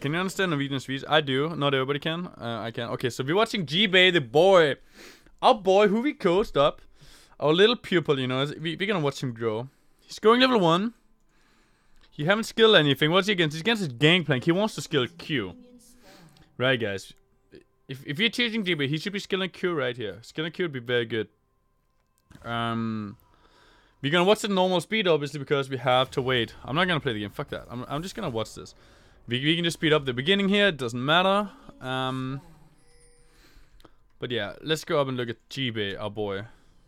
Can you understand Norwegian speech? I do. Not everybody can. Uh, I can. Okay, so we're watching G-Bay, the boy. Our boy who we coached up. Our little pupil, you know. We, we're gonna watch him grow. He's going level 1. He haven't skilled anything. What's he against? He's against his gangplank. He wants to skill Q. Right, guys. If, if you're choosing G-Bay, he should be skilling Q right here. Skilling Q would be very good. Um... We're gonna watch the normal speed, obviously, because we have to wait. I'm not gonna play the game. Fuck that. I'm, I'm just gonna watch this. We, we can just speed up the beginning here. It doesn't matter. Um, but yeah, let's go up and look at G-Bay, our boy.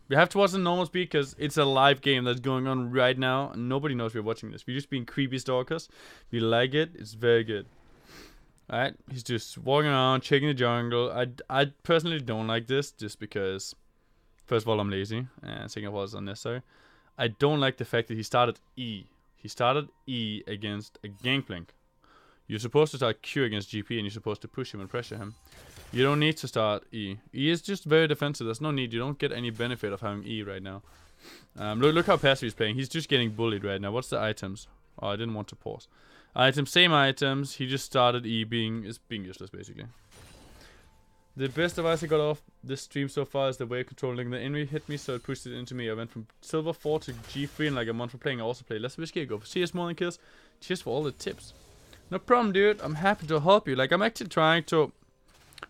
We have to watch the normal speed because it's a live game that's going on right now. And nobody knows we're watching this. We're just being creepy stalkers. We like it. It's very good. Alright, he's just walking around, checking the jungle. I, I personally don't like this just because, first of all, I'm lazy. And second of all, it's unnecessary. I don't like the fact that he started E. He started E against a Gangplank. You're supposed to start Q against GP and you're supposed to push him and pressure him. You don't need to start E. E is just very defensive. There's no need. You don't get any benefit of having E right now. Um, look, look how passive he's playing. He's just getting bullied right now. What's the items? Oh, I didn't want to pause. Items, same items. He just started E being is being useless basically. The best advice I got off this stream so far is the way of controlling the enemy hit me, so it pushed it into me. I went from silver 4 to G3 in like a month for playing. I also play less risky. I go for CS more than kills. Cheers for all the tips. No problem, dude. I'm happy to help you. Like, I'm actually trying to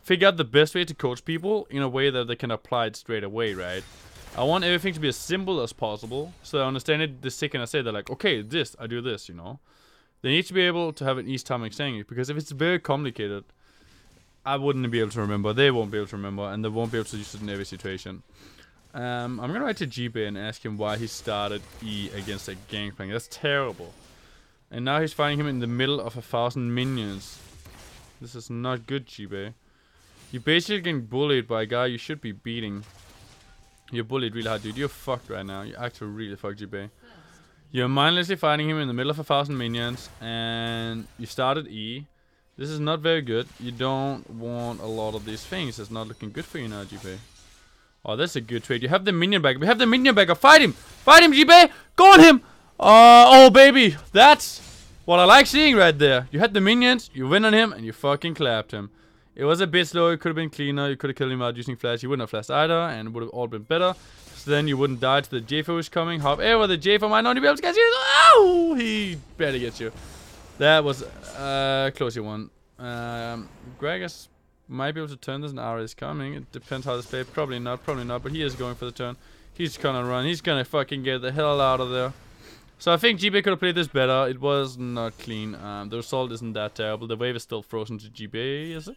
figure out the best way to coach people in a way that they can apply it straight away, right? I want everything to be as simple as possible, so I understand it the second I say they're like, okay, this, I do this, you know? They need to be able to have an easy time saying it, because if it's very complicated, I wouldn't be able to remember. They won't be able to remember, and they won't be able to use it in every situation. Um, I'm gonna write to GB and ask him why he started E against a gangplank. That's terrible. And now he's fighting him in the middle of a thousand minions. This is not good, GB. You're basically getting bullied by a guy you should be beating. You're bullied really hard, dude. You're fucked right now. You're actually really fucked, GB. You're mindlessly fighting him in the middle of a thousand minions, and you started E. This is not very good. You don't want a lot of these things. It's not looking good for you now, GP. Oh, that's a good trade. You have the minion back. We have the minion back. Fight him. Fight him, GP. Go on him. Uh, oh, baby. That's what I like seeing right there. You had the minions. You win on him. And you fucking clapped him. It was a bit slow. It could have been cleaner. You could have killed him out using flash. You wouldn't have flashed either. And it would have all been better. So then you wouldn't die to the J4 is coming. However, the J4 might not be able to catch you. Oh, he barely gets you. That was a uh, closey one. Um, Gragas might be able to turn this, and Ara is coming. It depends how this plays. Probably not, probably not, but he is going for the turn. He's gonna run. He's gonna fucking get the hell out of there. So I think GB could have played this better. It was not clean. Um, the result isn't that terrible. The wave is still frozen to GB, is it?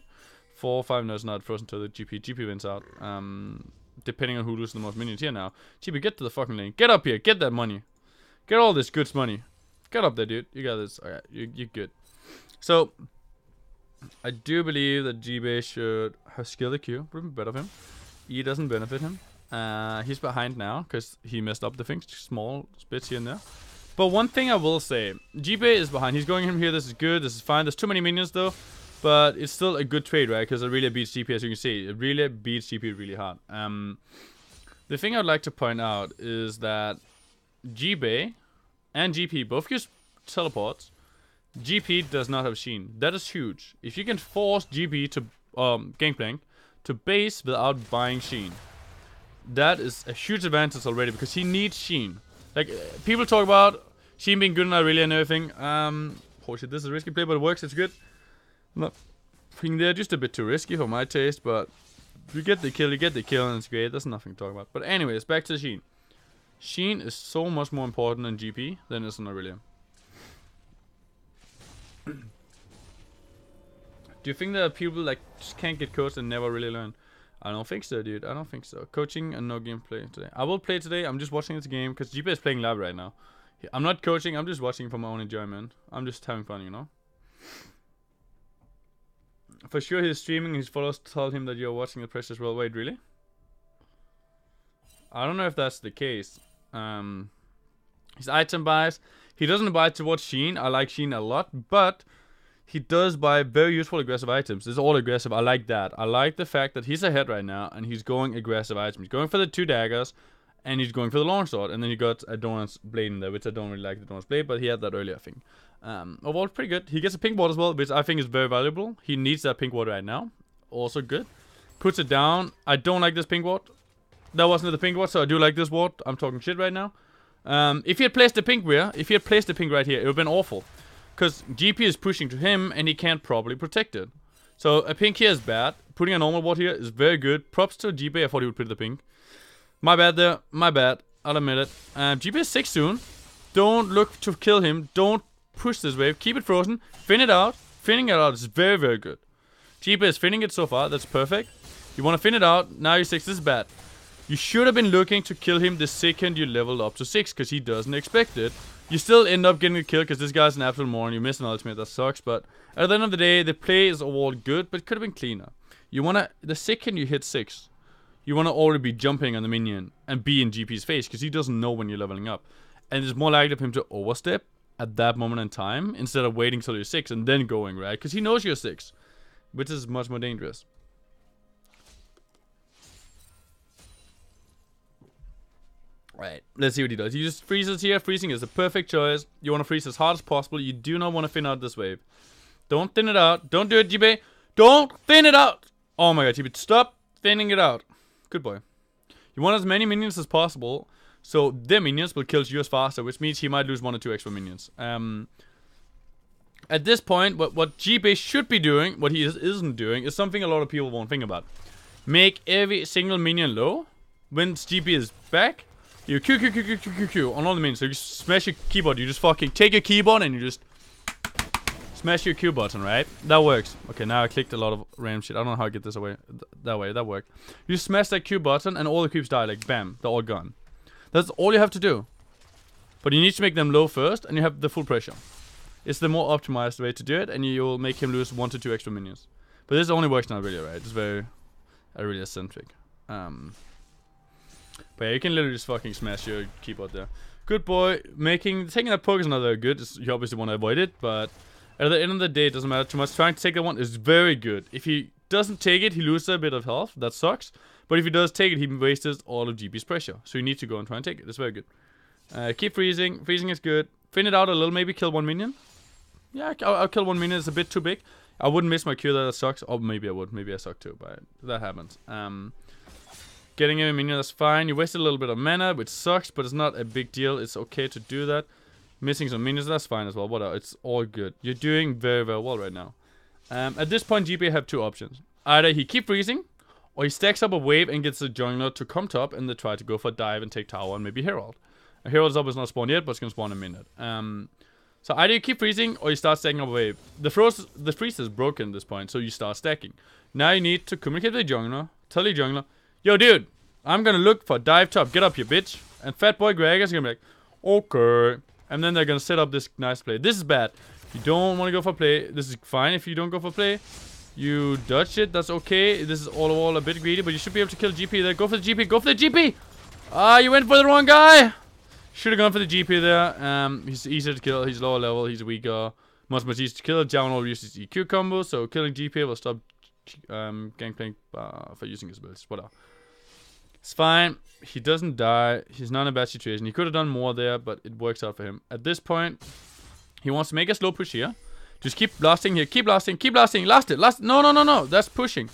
4 5 no, it's not frozen to the GP. GP wins out. Um, depending on who loses the most minions here now. GB, get to the fucking lane. Get up here. Get that money. Get all this goods money. Get up there, dude. You got this. Alright, you, you're good. So, I do believe that GB should have skill the Q. Would be better of him. E doesn't benefit him. Uh, he's behind now because he messed up the things. Small bits here and there. But one thing I will say, GB is behind. He's going him here. This is good. This is fine. There's too many minions though. But it's still a good trade, right? Because it really beats GP, as you can see. It really beats GP really hard. Um, the thing I'd like to point out is that GB and GP both use teleports. GP does not have Sheen. That is huge. If you can force GP to um, Gangplank to base without buying Sheen, that is a huge advantage already because he needs Sheen. Like, people talk about Sheen being good in Irelia and everything. Um, oh shit, this is a risky play, but it works. It's good. I'm not thinking they're just a bit too risky for my taste, but you get the kill, you get the kill, and it's great. There's nothing to talk about. But anyways, back to Sheen. Sheen is so much more important in GP than is in Irelia. Do you think that people like just can't get coached and never really learn? I don't think so, dude. I don't think so. Coaching and no gameplay today. I will play today. I'm just watching this game because GP is playing live right now. I'm not coaching. I'm just watching for my own enjoyment. I'm just having fun, you know. For sure, he's streaming. His followers told him that you're watching the Precious World. Wait, really? I don't know if that's the case. Um, his item buys. He doesn't buy towards Sheen. I like Sheen a lot, but he does buy very useful aggressive items. It's all aggressive. I like that. I like the fact that he's ahead right now and he's going aggressive items. He's going for the two daggers and he's going for the long sword. And then he got a Doran's blade in there, which I don't really like the Adoran's blade, but he had that earlier, I think. Um, overall, pretty good. He gets a pink ward as well, which I think is very valuable. He needs that pink ward right now. Also good. Puts it down. I don't like this pink ward. That wasn't the pink ward, so I do like this ward. I'm talking shit right now. Um, if he had placed the pink here, if he had placed the pink right here, it would have been awful. Because GP is pushing to him, and he can't properly protect it. So a pink here is bad. Putting a normal ward here is very good. Props to GP. I thought he would put the pink. My bad there. My bad. I'll admit it. Um, GP is 6 soon. Don't look to kill him. Don't push this wave. Keep it frozen. Thin it out. Thinning it out is very, very good. GP is thinning it so far. That's perfect. You want to thin it out. Now you're 6. This is bad. You should have been looking to kill him the second you leveled up to 6, because he doesn't expect it. You still end up getting a kill, because this guy's an absolute moron. You miss an ultimate, that sucks, but at the end of the day, the play is all good, but could have been cleaner. You wanna, the second you hit 6, you wanna already be jumping on the minion and be in GP's face, because he doesn't know when you're leveling up. And it's more likely for him to overstep at that moment in time, instead of waiting till you're 6 and then going, right? Because he knows you're 6, which is much more dangerous. Right, let's see what he does. He just freezes here. Freezing is a perfect choice. You want to freeze as hard as possible. You do not want to thin out this wave. Don't thin it out. Don't do it, GB. Don't thin it out. Oh my god. Stop thinning it out. Good boy. You want as many minions as possible. So their minions will kill you as faster, which means he might lose one or two extra minions. Um, at this point, what, what GB should be doing, what he is, isn't doing, is something a lot of people won't think about. Make every single minion low. When GP is back, you Q Q Q Q Q Q Q on all the minions. So you smash your keyboard. You just fucking take your keyboard and you just smash your Q button, right? That works. Okay, now I clicked a lot of random shit. I don't know how I get this away. Th that way, that worked. You smash that Q button and all the cubes die. Like bam, they're all gone. That's all you have to do. But you need to make them low first, and you have the full pressure. It's the more optimized way to do it, and you'll make him lose one to two extra minions. But this only works now, really, right? It's very, really eccentric. Um, but yeah, you can literally just fucking smash your keyboard there. Good boy. Making taking that poke is not very good. you obviously want to avoid it, but at the end of the day, it doesn't matter too much. Trying to take that one is very good. If he doesn't take it, he loses a bit of health. That sucks. But if he does take it, he wastes all of GP's pressure. So you need to go and try and take it. That's very good. Uh, keep freezing. Freezing is good. Thin it out a little. Maybe kill one minion. Yeah, I'll, I'll kill one minion. It's a bit too big. I wouldn't miss my Q. That sucks. Or maybe I would. Maybe I suck too. But that happens. Um, Getting a minion, that's fine. You wasted a little bit of mana, which sucks, but it's not a big deal. It's okay to do that. Missing some minions, that's fine as well. Whatever, it's all good. You're doing very, very well right now. Um, at this point, GP have two options. Either he keep freezing, or he stacks up a wave and gets the jungler to come top and they try to go for dive and take tower and maybe Herald. A Herald's up is not spawned yet, but it's gonna spawn in a minute. Um, so either you keep freezing or you start stacking up a wave. The froze, the freeze is broken at this point, so you start stacking. Now you need to communicate with the jungler, tell the jungler, Yo, dude, I'm gonna look for dive top. Get up, you bitch. And Fat Boy Greg is gonna be like, okay. And then they're gonna set up this nice play. This is bad. You don't want to go for play, this is fine. If you don't go for play, you dodge it. That's okay. This is all all a bit greedy, but you should be able to kill GP there. Go for the GP. Go for the GP. Ah, you went for the wrong guy. Should have gone for the GP there. Um, he's easier to kill. He's lower level. He's weaker. Much much easier to kill. Down all uses EQ combo, so killing GP will stop um, Gangplank uh, for using his abilities. Whatever. It's fine. He doesn't die. He's not in a bad situation. He could have done more there, but it works out for him. At this point, he wants to make a slow push here. Just keep blasting here. Keep blasting. Keep blasting. Last it. Last. No, no, no, no. That's pushing.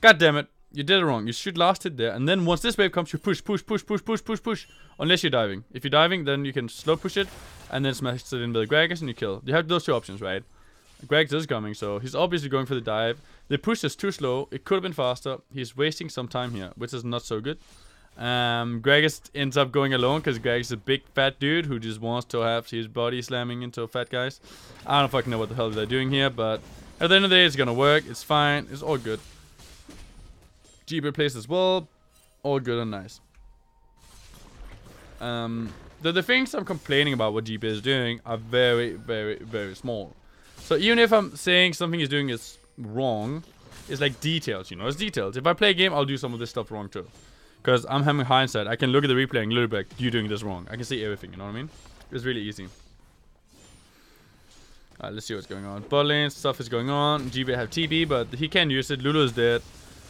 God damn it. You did it wrong. You should last it there. And then once this wave comes, you push, push, push, push, push, push, push. Unless you're diving. If you're diving, then you can slow push it. And then smash it in with the Gragas and you kill. You have those two options, right? Gragas is coming, so he's obviously going for the dive. The push is too slow. It could have been faster. He's wasting some time here, which is not so good. Um, Gragas ends up going alone because Gragas is a big fat dude who just wants to have his body slamming into fat guys. I don't fucking know what the hell they're doing here, but at the end of the day, it's gonna work. It's fine. It's all good. GB plays as well. All good and nice. Um, the, the things I'm complaining about what GB is doing are very, very, very small. So even if I'm saying something he's doing is wrong, it's like details, you know, it's details. If I play a game, I'll do some of this stuff wrong too. Because I'm having hindsight. I can look at the replay and literally like, you're doing this wrong. I can see everything, you know what I mean? It's really easy. Alright, let's see what's going on. Bot lane stuff is going on. GB have TP, but he can use it. Lulu is dead.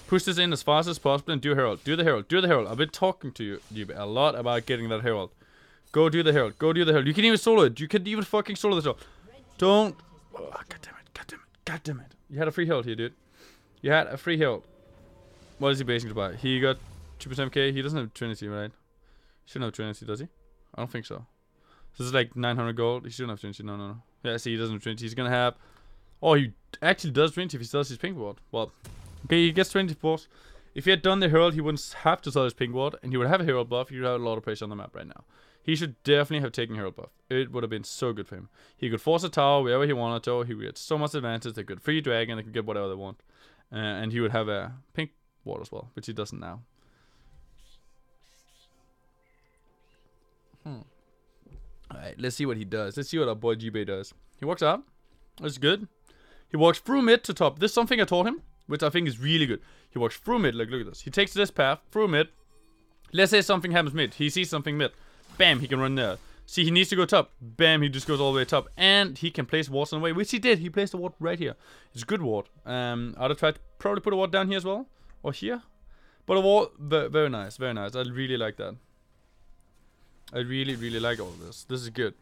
Push this in as fast as possible and do Herald. Do the Herald. Do the Herald. I've been talking to you, you a lot about getting that Herald. Go do the Herald. Go do the Herald. You can even solo it. You can even fucking solo this Herald. Don't. Oh, God damn it. God damn it. God damn it. You had a free Herald here, dude. You had a free Herald. What is he basing it by? He got 2% K. He doesn't have Trinity, right? He Shouldn't have Trinity, does he? I don't think so. This is like 900 gold. He shouldn't have Trinity. No, no, no. Yeah, see, he doesn't have Trinity. He's gonna have. Oh, he actually does Trinity if he sells his pink ward. Well, okay, he gets 20 force. If he had done the Herald, he wouldn't have to sell his pink ward, and he would have a Herald buff. He would have a lot of pressure on the map right now. He should definitely have taken Herald buff. It would have been so good for him. He could force a tower wherever he wanted to. He would get so much advantage. They could free dragon. They could get whatever they want. Uh, and he would have a pink ward as well, which he doesn't now. Hmm. Alright, let's see what he does. Let's see what our boy GB does. He walks up. That's good. He walks through mid to top. This is something I taught him, which I think is really good. He walks through mid. Look, look at this. He takes this path through mid. Let's say something happens mid. He sees something mid. Bam, he can run there. See, he needs to go top. Bam, he just goes all the way top. And he can place wards on the way, which he did. He placed a ward right here. It's a good ward. Um, I'd have tried to probably put a ward down here as well. Or here. But a ward, very nice, very nice. I really like that. I really, really like all this. This is good.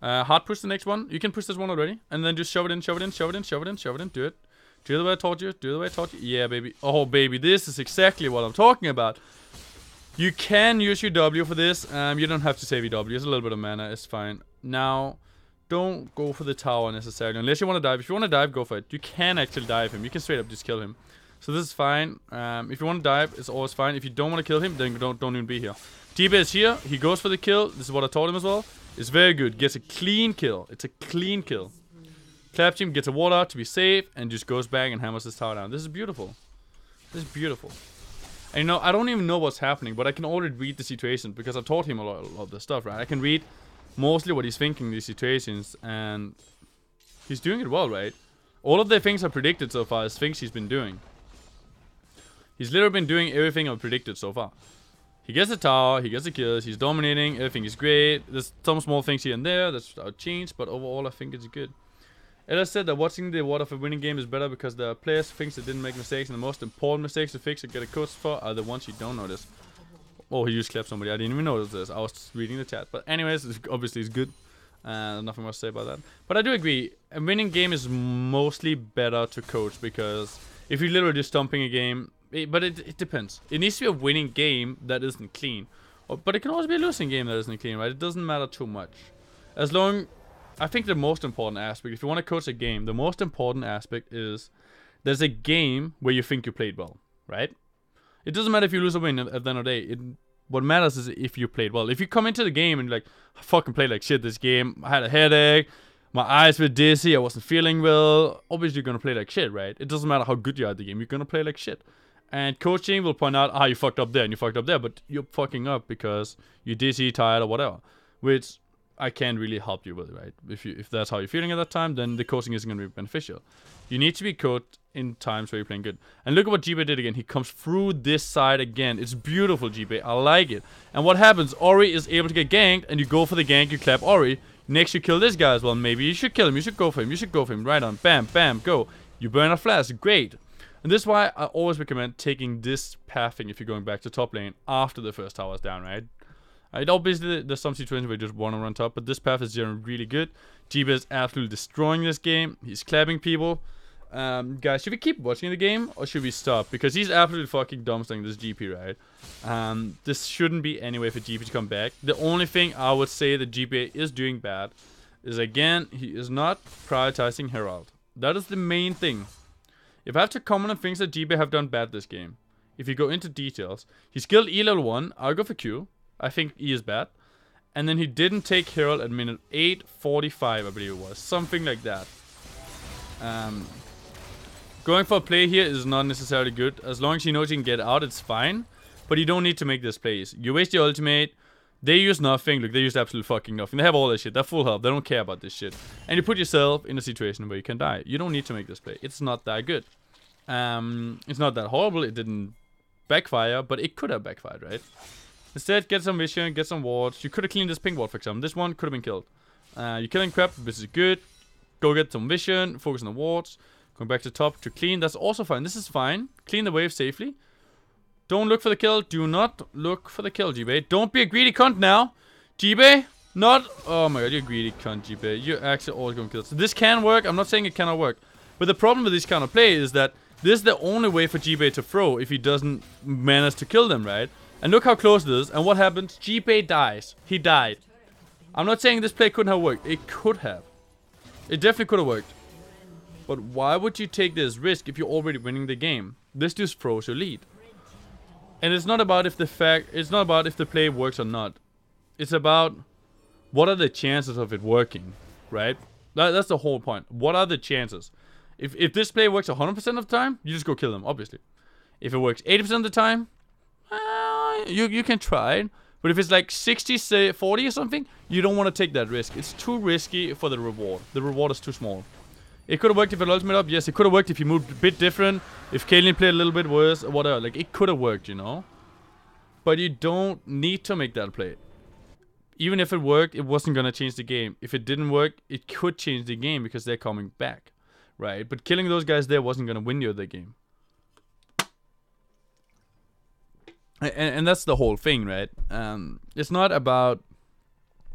Uh, hard push the next one. You can push this one already. And then just shove it in, shove it in, shove it in, shove it in, shove it in. Do it. Do the way I taught you. Do the way I taught you. Yeah, baby. Oh, baby. This is exactly what I'm talking about. You can use your W for this. Um, you don't have to save your W. It's a little bit of mana. It's fine. Now, don't go for the tower necessarily. Unless you want to dive. If you want to dive, go for it. You can actually dive him. You can straight up just kill him. So this is fine. Um, if you want to dive, it's always fine. If you don't want to kill him, then don't, don't even be here. DB is here. He goes for the kill. This is what I told him as well. It's very good. Gets a clean kill. It's a clean kill. Clap team gets a ward out to be safe and just goes back and hammers his tower down. This is beautiful. This is beautiful. And you know, I don't even know what's happening, but I can already read the situation because I taught him a lot, a lot of the stuff, right? I can read mostly what he's thinking in these situations and he's doing it well, right? All of the things I predicted so far is things he's been doing. He's literally been doing everything I've predicted so far. He gets a tower, he gets the kills, he's dominating, everything is great. There's some small things here and there that's changed, but overall I think it's good. Ella said that watching the of a winning game is better because the players thinks they didn't make mistakes and the most important mistakes to fix and get a coach for are the ones you don't notice. Oh, he just clapped somebody. I didn't even notice this. I was reading the chat. But anyways, it's obviously it's good. Uh, nothing more to say about that. But I do agree. A winning game is mostly better to coach because if you're literally just stomping a game, it, but it, it depends. It needs to be a winning game that isn't clean. Or, but it can also be a losing game that isn't clean, right? It doesn't matter too much. As long... I think the most important aspect, if you want to coach a game, the most important aspect is there's a game where you think you played well, right? It doesn't matter if you lose or win at, the end of the day. It, what matters is if you played well. If you come into the game and like, I fucking played like shit this game, I had a headache, my eyes were dizzy, I wasn't feeling well, obviously you're gonna play like shit, right? It doesn't matter how good you are at the game, you're gonna play like shit. And coaching will point out, ah, you fucked up there and you fucked up there, but you're fucking up because you're dizzy, tired, or whatever. Which I can't really help you with, right? If you if that's how you're feeling at that time, then the coaching isn't going to be beneficial. You need to be coached in times where you're playing good. And look at what Jibe did again. He comes through this side again. It's beautiful, Jibe. I like it. And what happens? Ori is able to get ganked, and you go for the gank, you clap Ori. Next, you kill this guy as well. Maybe you should kill him. You should go for him. You should go for him. Right on. Bam, bam, go. You burn a flash. Great. And this is why I always recommend taking this pathing if you're going back to top lane after the first tower is down, right? It obviously there's some situations where you just want to run top, but this path is generally really good. Jiba is absolutely destroying this game. He's clapping people. Um, guys, should we keep watching the game or should we stop? Because he's absolutely fucking dumpstering this GP, right? Um, this shouldn't be any way for GP to come back. The only thing I would say that GP is doing bad is again, he is not prioritizing Herald. That is the main thing. If I have to comment on things that GB have done bad this game, if you go into details, he skilled E level 1, I'll go for Q. I think E is bad. And then he didn't take Herald at minute 8.45, I believe it was. Something like that. Um, going for a play here is not necessarily good. As long as he knows he can get out, it's fine. But you don't need to make this plays. You waste your ultimate. They use nothing. Look, they use absolutely fucking nothing. They have all this shit. They're full health. They don't care about this shit. And you put yourself in a situation where you can die. You don't need to make this play. It's not that good. Um, it's not that horrible. It didn't backfire, but it could have backfired, right? Instead, get some vision, get some wards. You could have cleaned this pink ward, for example. This one could have been killed. Uh, you're killing crap, This is good. Go get some vision, focus on the wards. Going back to top to clean. That's also fine. This is fine. Clean the wave safely. Don't look for the kill. Do not look for the kill, Jibe. Don't be a greedy cunt now. Jibe, not... Oh my god, you're a greedy cunt, Jibe. You're actually always going to kill. So this can work. I'm not saying it cannot work. But the problem with this kind of play is that this is the only way for Jibe to throw if he doesn't manage to kill them, right? And look how close it is. And what happens? Jibe dies. He died. I'm not saying this play couldn't have worked. It could have. It definitely could have worked. But why would you take this risk if you're already winning the game? This just throws your lead. And it's not about if the fact it's not about if the play works or not. It's about what are the chances of it working, right? That, that's the whole point. What are the chances? If if this play works 100% of the time, you just go kill them, obviously. If it works 80% of the time, you you can try it. But if it's like 60, say 40 or something, you don't want to take that risk. It's too risky for the reward. The reward is too small. It could have worked if it ultimate up. Yes, it could have worked if you moved a bit different. If Caitlyn played a little bit worse or whatever. Like, it could have worked, you know? But you don't need to make that play. Even if it worked, it wasn't going to change the game. If it didn't work, it could change the game because they're coming back. Right? But killing those guys there wasn't going to win you the game. And, and that's the whole thing, right? Um, it's not about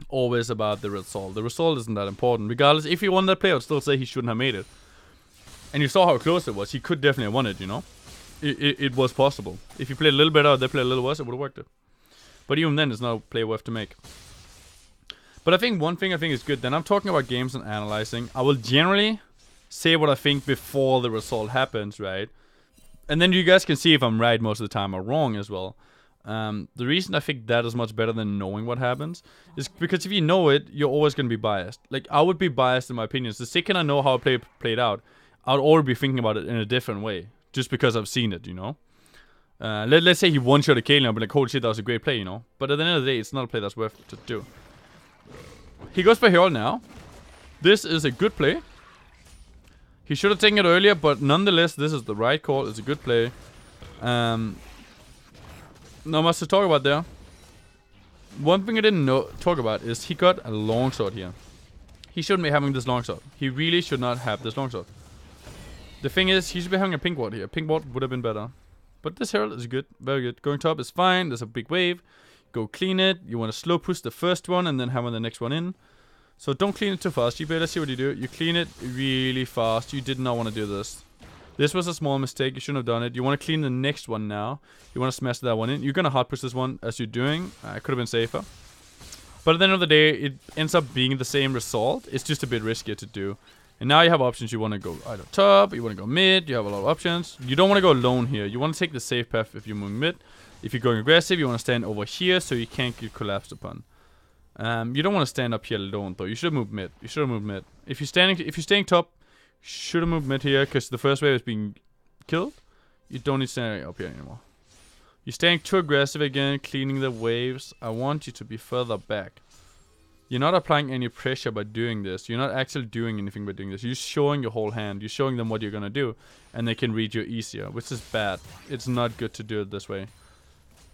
always about the result. The result isn't that important. Regardless, if he won that play, I would still say he shouldn't have made it. And you saw how close it was. He could definitely have won it, you know? It, it, it was possible. If he played a little better, they played a little worse, it would have worked it. But even then, it's not a play worth to make. But I think one thing I think is good, then I'm talking about games and analyzing. I will generally say what I think before the result happens, right? And then you guys can see if I'm right most of the time or wrong as well. Um, the reason I think that is much better than knowing what happens is because if you know it, you're always going to be biased. Like, I would be biased in my opinions. The second I know how a play played out, I would already be thinking about it in a different way. Just because I've seen it, you know? Uh, let, let's say he one-shot a Caitlyn, I'll be like, holy shit, that was a great play, you know? But at the end of the day, it's not a play that's worth to do. He goes for Herald now. This is a good play. He should have taken it earlier, but nonetheless, this is the right call. It's a good play. Um, not much to talk about there. One thing I didn't know talk about is he got a long sword here. He shouldn't be having this long sword. He really should not have this long sword. The thing is, he should be having a pink ward here. Pink ward would have been better. But this herald is good, very good. Going top is fine. There's a big wave. Go clean it. You want to slow push the first one and then hammer the next one in. So don't clean it too fast. You better see what you do. You clean it really fast. You did not want to do this. This was a small mistake. You shouldn't have done it. You want to clean the next one now. You want to smash that one in. You're going to hard push this one as you're doing. Uh, it could have been safer. But at the end of the day, it ends up being the same result. It's just a bit riskier to do. And now you have options. You want to go either top, you want to go mid. You have a lot of options. You don't want to go alone here. You want to take the safe path if you're moving mid. If you're going aggressive, you want to stand over here so you can't get collapsed upon. Um, you don't want to stand up here alone though. You should move mid. You should move mid. If you're standing, if you're staying top, should have moved mid here because the first wave is being killed. You don't need to stand up here anymore. You're staying too aggressive again, cleaning the waves. I want you to be further back. You're not applying any pressure by doing this. You're not actually doing anything by doing this. You're showing your whole hand. You're showing them what you're gonna do. And they can read you easier, which is bad. It's not good to do it this way.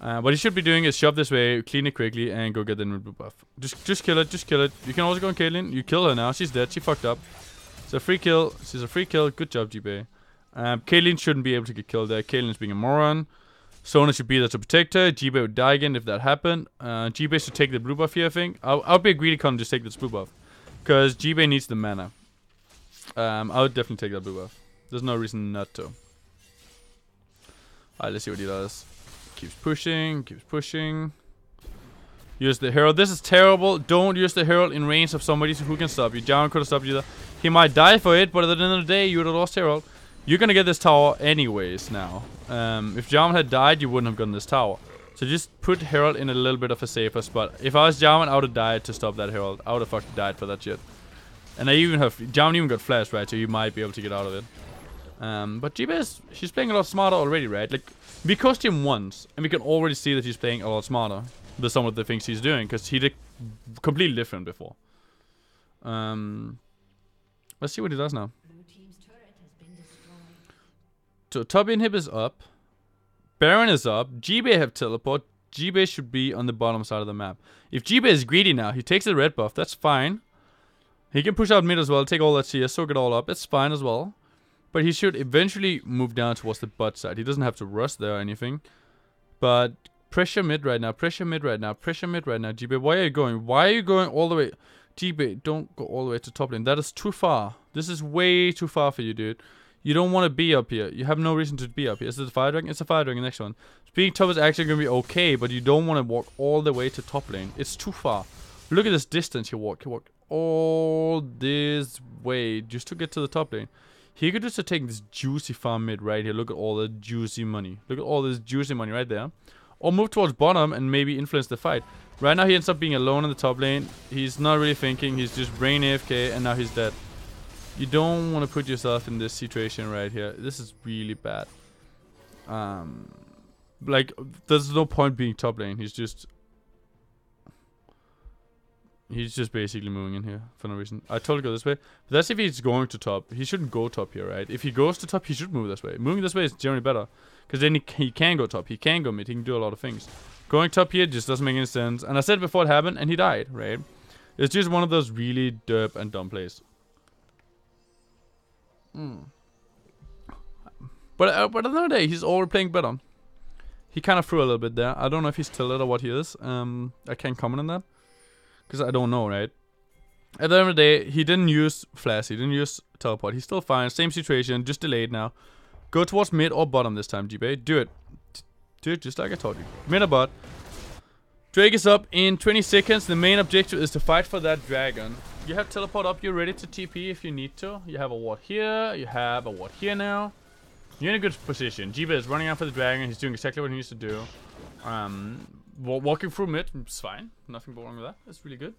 Uh, what you should be doing is shove this way, clean it quickly, and go get the blue buff. Just just kill it, just kill it. You can also go on Caitlyn. You kill her now. She's dead. She fucked up. It's a free kill. She's a free kill. Good job, GB. Um, Caitlyn shouldn't be able to get killed there. Caitlyn's being a moron. Sona should be there to protect her. GB would die again if that happened. Uh, GB should take the blue buff here, I think. I'll, I'll be a greedy con and just take this blue buff. Because GB needs the mana. Um, I would definitely take that blue buff. There's no reason not to. Alright, let's see what he does. Keeps pushing, keeps pushing. Use the Herald. This is terrible. Don't use the Herald in range of somebody who can stop you. Jarvan could have stopped you there. He might die for it, but at the end of the day, you would have lost Herald. You're gonna get this tower anyways now. Um, if Jarvan had died, you wouldn't have gotten this tower. So just put Herald in a little bit of a safer spot. If I was Jarvan, I would have died to stop that Herald. I would have fucking died for that shit. And I even have... Jarvan even got flash, right? So you might be able to get out of it. Um, but GBS, she's playing a lot smarter already, right? Like, we coached him once, and we can already see that he's playing a lot smarter with some of the things he's doing because he did completely different before. Um, let's see what he does now. So top inhib is up. Baron is up. GB have teleport. GB should be on the bottom side of the map. If GB is greedy now, he takes the red buff. That's fine. He can push out mid as well. Take all that CS. Soak it all up. It's fine as well. But he should eventually move down towards the butt side. He doesn't have to rush there or anything. But pressure mid right now. Pressure mid right now. Pressure mid right now. GB, why are you going? Why are you going all the way? GB, don't go all the way to top lane. That is too far. This is way too far for you, dude. You don't want to be up here. You have no reason to be up here. Is it a fire dragon? It's a fire dragon, next one. Being top is actually going to be okay, but you don't want to walk all the way to top lane. It's too far. Look at this distance you walk. You walk all this way just to get to the top lane. He could just take this juicy farm mid right here. Look at all the juicy money. Look at all this juicy money right there. Or move towards bottom and maybe influence the fight. Right now he ends up being alone in the top lane. He's not really thinking. He's just brain AFK and now he's dead. You don't want to put yourself in this situation right here. This is really bad. Um, like, there's no point being top lane. He's just He's just basically moving in here for no reason. I totally go this way. But that's if he's going to top. He shouldn't go top here, right? If he goes to top, he should move this way. Moving this way is generally better. Because then he, he can go top. He can go mid. He can do a lot of things. Going top here just doesn't make any sense. And I said before it happened, and he died, right? It's just one of those really derp and dumb plays. Mm. But, uh, but another day, he's already playing better. He kind of threw a little bit there. I don't know if he's tilted or what he is. Um, I can't comment on that. Because I don't know, right? At the end of the day, he didn't use flash. He didn't use teleport. He's still fine. Same situation, just delayed now. Go towards mid or bottom this time, GB. Do it. Do it just like I told you. Mid or bot. Drake is up in 20 seconds. The main objective is to fight for that dragon. You have teleport up. You're ready to TP if you need to. You have a ward here. You have a ward here now. You're in a good position. Jiba is running after the dragon. He's doing exactly what he needs to do. Um, walking through mid is fine. Nothing wrong with that. That's really good.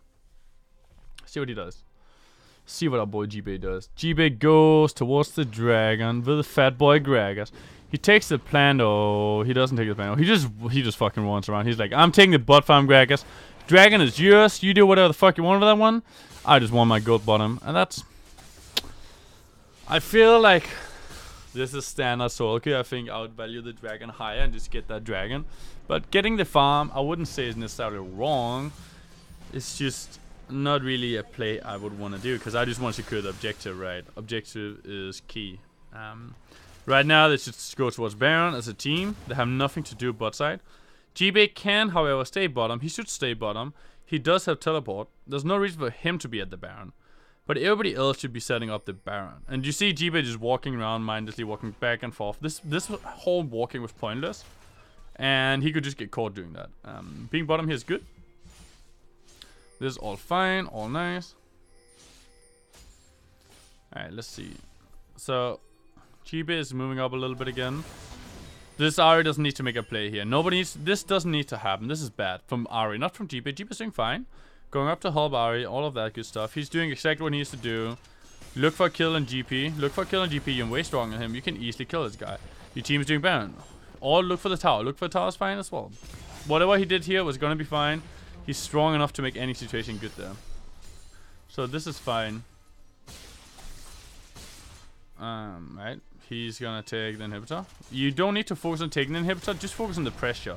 See what he does. See what our boy GB does. GB goes towards the dragon with the fat boy Gragas. He takes the plan. Oh, he doesn't take the plan. Oh, he just he just fucking runs around. He's like, I'm taking the butt farm Gragas. Dragon is yours. You do whatever the fuck you want with that one. I just want my gold bottom, and that's. I feel like this is standard SoloQ. I think I would value the dragon higher and just get that dragon. But getting the farm, I wouldn't say is necessarily wrong. It's just not really a play I would want to do because I just want to secure the objective, right? Objective is key. Um, right now, they should go towards Baron as a team. They have nothing to do bot side. GB can, however, stay bottom. He should stay bottom. He does have teleport. There's no reason for him to be at the Baron. But everybody else should be setting up the Baron. And you see GB just walking around mindlessly, walking back and forth. This this whole walking was pointless. And he could just get caught doing that. Um, being bottom here is good. This is all fine, all nice. Alright, let's see. So, GB is moving up a little bit again. This Ahri doesn't need to make a play here. Nobody needs, this doesn't need to happen. This is bad from Ahri, not from. GB is doing fine. Going up to help Ahri, all of that good stuff. He's doing exactly what he needs to do. Look for a kill in GP. Look for a kill in GP. You're way stronger than him. You can easily kill this guy. Your team is doing bad. Or look for the tower. Look for the tower is fine as well. Whatever he did here was going to be fine. He's strong enough to make any situation good there. So this is fine. Um, right. He's gonna take the inhibitor. You don't need to focus on taking the inhibitor, just focus on the pressure.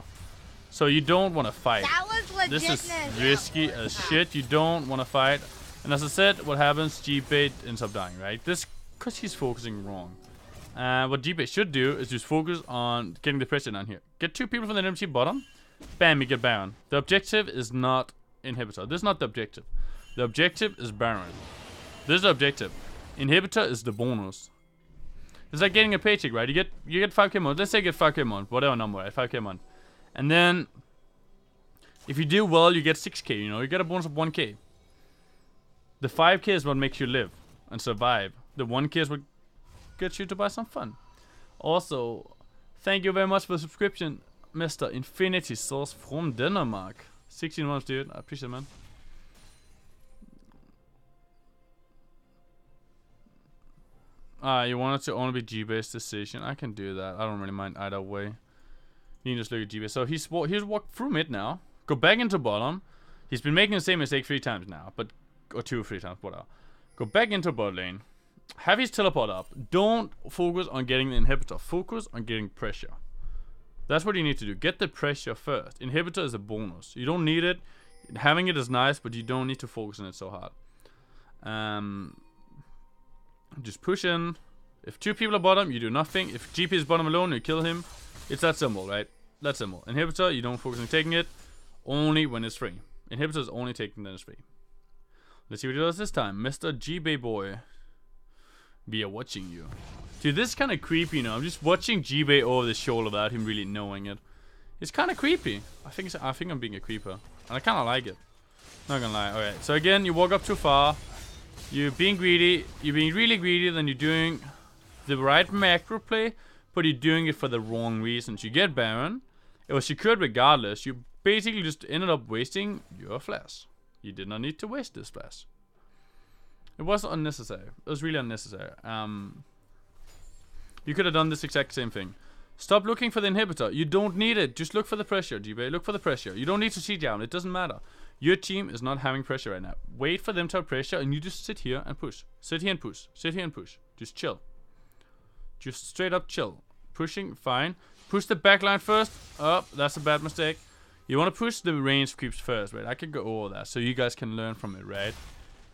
So you don't want to fight. That was legitimate. This is risky as shit. You don't want to fight. And as I said, what happens? G-Bay ends up dying, right? This because he's focusing wrong. Uh, what G-Bay should do is just focus on getting the pressure down here. Get two people from the NMC bottom. Bam, you get Baron. The objective is not Inhibitor. This is not the objective. The objective is Baron. This is the objective. Inhibitor is the bonus. It's like getting a paycheck, right? You get you get 5k a month. Let's say you get 5k a month, whatever number, right? 5k a month. And then if you do well, you get 6k, you know? You get a bonus of 1k. The 5k is what makes you live and survive. The 1k is what gets you to buy some fun. Also, thank you very much for the subscription, Mr. Infinity Source from Denmark. 16 months, dude. I appreciate it, man. Ah, uh, you want it to only be G-Bay's decision. I can do that. I don't really mind either way. You can just look at G-Bay's. So he's he's walked through mid now. Go back into bottom. He's been making the same mistake three times now, but or two or three times, whatever. Go back into bot lane have his teleport up. Don't focus on getting the inhibitor. Focus on getting pressure. That's what you need to do. Get the pressure first. Inhibitor is a bonus. You don't need it. Having it is nice, but you don't need to focus on it so hard. Um, just push in. If two people are bottom, you do nothing. If GP is bottom alone, you kill him. It's that simple, right? That simple. Inhibitor, you don't focus on taking it. Only when it's free. Inhibitor is only taken when it's free. Let's see what he does this time. Mr. G-Bay Boy. We are watching you. Dude, this is kind of creepy, you know. I'm just watching G-Bay over the shoulder without him really knowing it. It's kind of creepy. I think I think I'm being a creeper. And I kind of like it. Not gonna lie. Alright, so again, you walk up too far. You're being greedy. You're being really greedy, then you're doing the right macro play, but you're doing it for the wrong reasons. You get Baron. It was secured regardless. You basically just ended up wasting your flash. You did not need to waste this flash. It was unnecessary. It was really unnecessary. Um, you could have done this exact same thing. Stop looking for the inhibitor. You don't need it. Just look for the pressure, GB. Look for the pressure. You don't need to see down. It doesn't matter. Your team is not having pressure right now. Wait for them to have pressure and you just sit here and push. Sit here and push. Sit here and push. Just chill. Just straight up chill. Pushing, fine. Push the backline first. Oh, that's a bad mistake. You want to push the range creeps first, right? I can go over that so you guys can learn from it, right?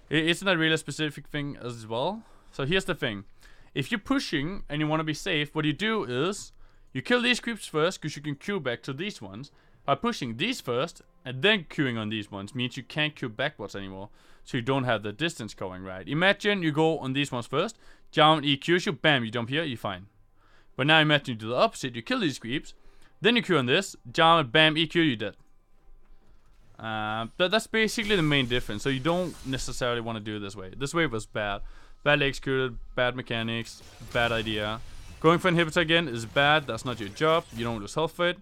Isn't that really a specific thing as well? So here's the thing. If you're pushing and you want to be safe, what you do is you kill these creeps first because you can queue back to these ones. By pushing these first and then queuing on these ones means you can't queue backwards anymore. So you don't have the distance going, right? Imagine you go on these ones first, jump EQs you, bam, you jump here, you're fine. But now imagine you do the opposite, you kill these creeps, then you queue on this, jump bam, EQ, you dead. Uh, but that's basically the main difference. So you don't necessarily want to do it this way. This way was bad. Badly executed, bad mechanics, bad idea. Going for inhibitor again is bad. That's not your job. You don't lose health for it.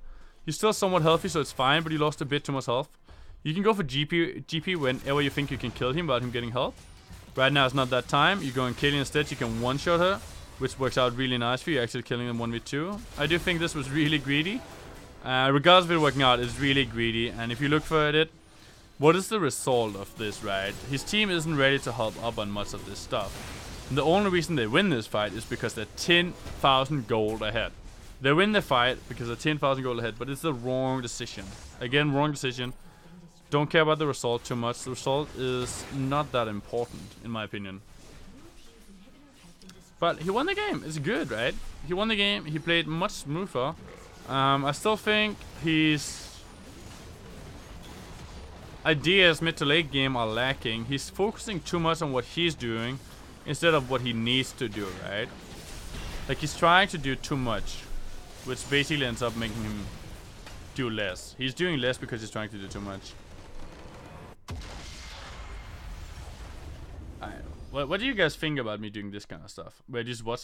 You're still somewhat healthy, so it's fine, but you lost a bit too much health. You can go for GP, GP whenever you think you can kill him without him getting health. Right now it's not that time. You go and kill him instead. You can one-shot her which works out really nice for you, actually killing them 1v2. I do think this was really greedy. Uh, regardless of it working out, it's really greedy, and if you look for it, what is the result of this, right? His team isn't ready to help up on much of this stuff. And the only reason they win this fight is because they're 10,000 gold ahead. They win the fight because they're 10,000 gold ahead, but it's the wrong decision. Again, wrong decision. Don't care about the result too much. The result is not that important, in my opinion. But he won the game. It's good, right? He won the game. He played much smoother. Um, I still think his ideas mid to late game are lacking. He's focusing too much on what he's doing instead of what he needs to do, right? Like he's trying to do too much, which basically ends up making him do less. He's doing less because he's trying to do too much. What, what do you guys think about me doing this kind of stuff? Where I just watch